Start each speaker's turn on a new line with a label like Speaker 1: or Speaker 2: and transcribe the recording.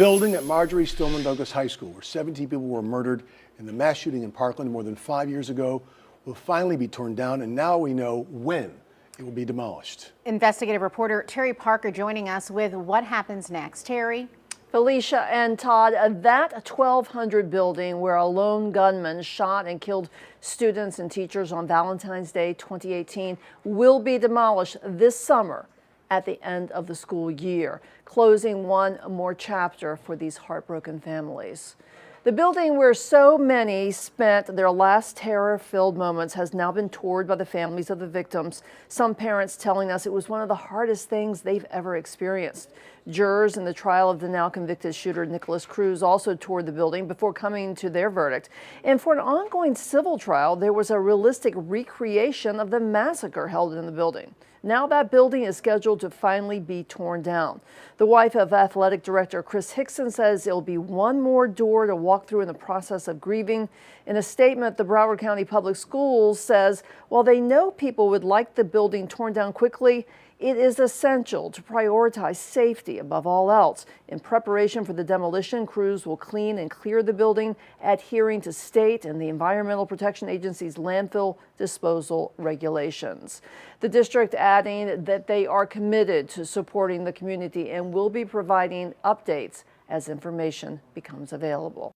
Speaker 1: building at Marjory Stoneman Douglas High School, where 17 people were murdered in the mass shooting in Parkland more than five years ago, will finally be torn down, and now we know when it will be demolished.
Speaker 2: Investigative reporter Terri Parker joining us with what happens next. Terry?
Speaker 3: Felicia and Todd, that 1200 building where a lone gunman shot and killed students and teachers on Valentine's Day 2018 will be demolished this summer at the end of the school year, closing one more chapter for these heartbroken families. The building where so many spent their last terror-filled moments has now been toured by the families of the victims, some parents telling us it was one of the hardest things they've ever experienced. Jurors in the trial of the now convicted shooter Nikolas Cruz also toured the building before coming to their verdict. And for an ongoing civil trial, there was a realistic recreation of the massacre held in the building. Now that building is scheduled to finally be torn down. The wife of athletic director Chris Hixon says it'll be one more door to walk through in the process of grieving. In a statement, the Broward County Public Schools says while they know people would like the building torn down quickly, it is essential to prioritize safety above all else. In preparation for the demolition, crews will clean and clear the building, adhering to state and the Environmental Protection Agency's landfill disposal regulations. The district adding that they are committed to supporting the community and will be providing updates as information becomes available.